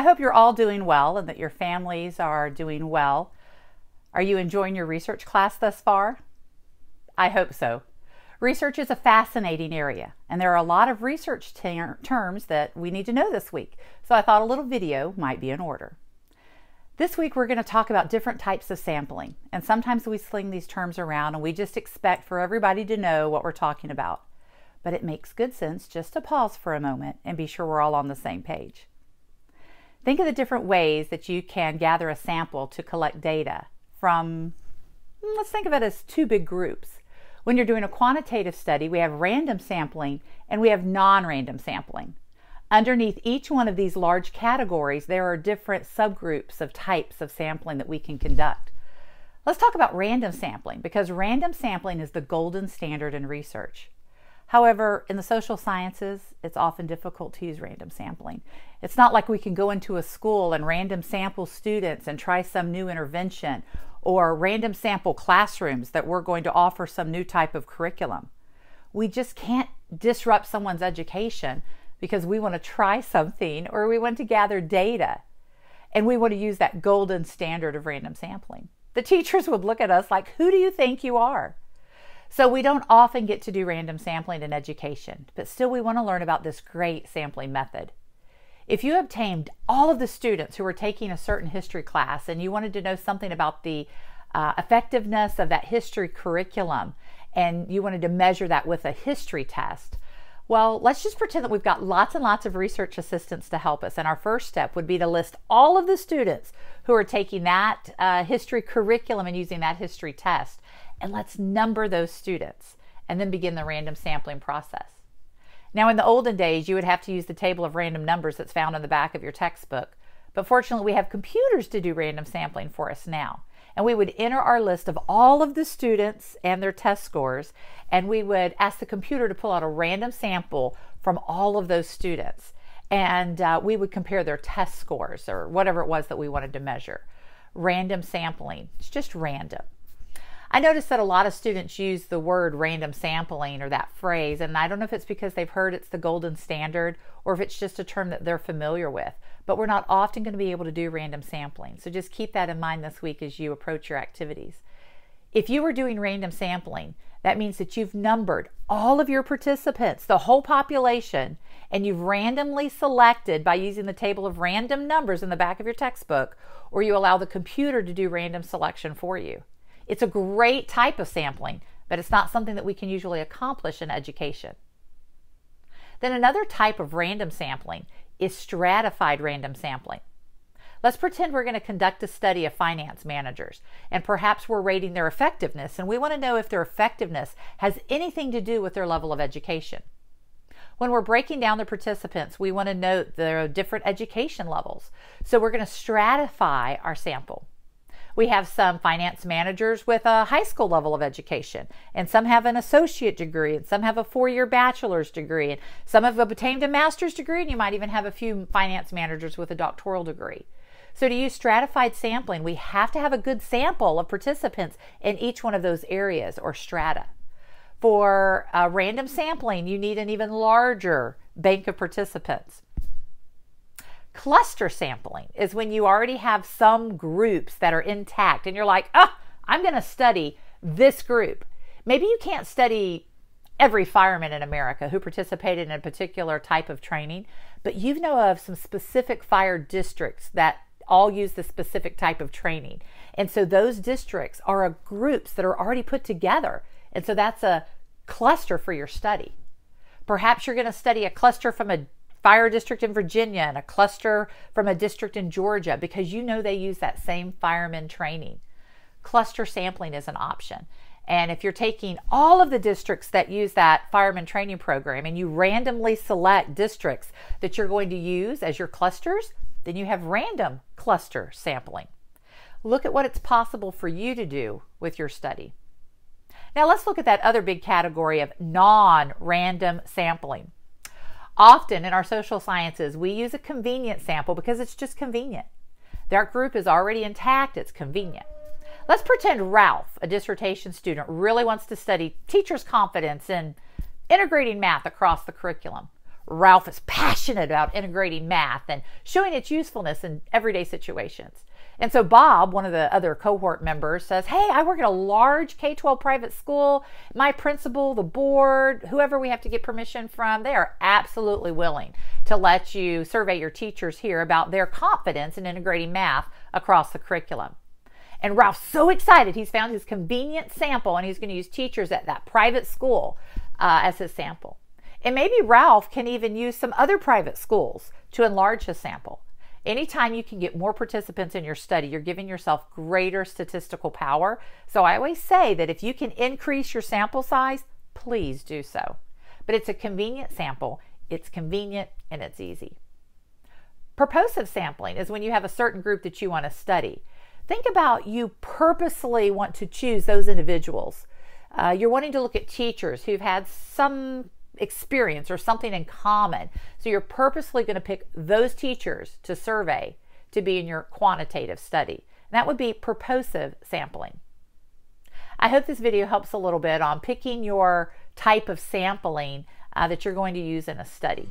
I hope you're all doing well and that your families are doing well. Are you enjoying your research class thus far? I hope so. Research is a fascinating area, and there are a lot of research ter terms that we need to know this week, so I thought a little video might be in order. This week we're going to talk about different types of sampling, and sometimes we sling these terms around and we just expect for everybody to know what we're talking about. But it makes good sense just to pause for a moment and be sure we're all on the same page. Think of the different ways that you can gather a sample to collect data from, hmm, let's think of it as two big groups. When you're doing a quantitative study, we have random sampling and we have non-random sampling. Underneath each one of these large categories, there are different subgroups of types of sampling that we can conduct. Let's talk about random sampling because random sampling is the golden standard in research. However, in the social sciences, it's often difficult to use random sampling. It's not like we can go into a school and random sample students and try some new intervention or random sample classrooms that we're going to offer some new type of curriculum. We just can't disrupt someone's education because we want to try something or we want to gather data and we want to use that golden standard of random sampling. The teachers would look at us like, Who do you think you are? So we don't often get to do random sampling in education, but still we want to learn about this great sampling method. If you obtained all of the students who were taking a certain history class and you wanted to know something about the uh, effectiveness of that history curriculum and you wanted to measure that with a history test, well, let's just pretend that we've got lots and lots of research assistants to help us. And our first step would be to list all of the students who are taking that uh, history curriculum and using that history test and let's number those students and then begin the random sampling process. Now, in the olden days, you would have to use the table of random numbers that's found in the back of your textbook. But fortunately, we have computers to do random sampling for us now. And we would enter our list of all of the students and their test scores, and we would ask the computer to pull out a random sample from all of those students. And uh, we would compare their test scores or whatever it was that we wanted to measure. Random sampling, it's just random. I noticed that a lot of students use the word random sampling or that phrase, and I don't know if it's because they've heard it's the golden standard or if it's just a term that they're familiar with, but we're not often going to be able to do random sampling. So just keep that in mind this week as you approach your activities. If you were doing random sampling, that means that you've numbered all of your participants, the whole population, and you've randomly selected by using the table of random numbers in the back of your textbook, or you allow the computer to do random selection for you. It's a great type of sampling, but it's not something that we can usually accomplish in education. Then another type of random sampling is stratified random sampling. Let's pretend we're going to conduct a study of finance managers, and perhaps we're rating their effectiveness, and we want to know if their effectiveness has anything to do with their level of education. When we're breaking down the participants, we want to note their different education levels. So we're going to stratify our sample. We have some finance managers with a high school level of education, and some have an associate degree, and some have a four year bachelor's degree, and some have obtained a master's degree, and you might even have a few finance managers with a doctoral degree. So, to use stratified sampling, we have to have a good sample of participants in each one of those areas or strata. For uh, random sampling, you need an even larger bank of participants. Cluster sampling is when you already have some groups that are intact and you're like, oh, I'm going to study this group. Maybe you can't study every fireman in America who participated in a particular type of training, but you know of some specific fire districts that all use the specific type of training. And so those districts are groups that are already put together. And so that's a cluster for your study. Perhaps you're going to study a cluster from a fire district in Virginia and a cluster from a district in Georgia because you know they use that same fireman training. Cluster sampling is an option. And if you're taking all of the districts that use that fireman training program and you randomly select districts that you're going to use as your clusters, then you have random cluster sampling. Look at what it's possible for you to do with your study. Now let's look at that other big category of non random sampling. Often in our social sciences, we use a convenient sample because it's just convenient. Their group is already intact, it's convenient. Let's pretend Ralph, a dissertation student, really wants to study teachers' confidence in integrating math across the curriculum. Ralph is passionate about integrating math and showing its usefulness in everyday situations. And so Bob, one of the other cohort members, says, Hey, I work at a large K 12 private school. My principal, the board, whoever we have to get permission from, they are absolutely willing to let you survey your teachers here about their confidence in integrating math across the curriculum. And Ralph's so excited. He's found his convenient sample and he's going to use teachers at that private school uh, as his sample. And maybe Ralph can even use some other private schools to enlarge his sample. Anytime you can get more participants in your study, you're giving yourself greater statistical power. So I always say that if you can increase your sample size, please do so. But it's a convenient sample, it's convenient, and it's easy. Purposive sampling is when you have a certain group that you want to study. Think about you purposely want to choose those individuals. Uh, you're wanting to look at teachers who've had some experience or something in common. So you're purposely going to pick those teachers to survey to be in your quantitative study. And that would be purposive sampling. I hope this video helps a little bit on picking your type of sampling uh, that you're going to use in a study.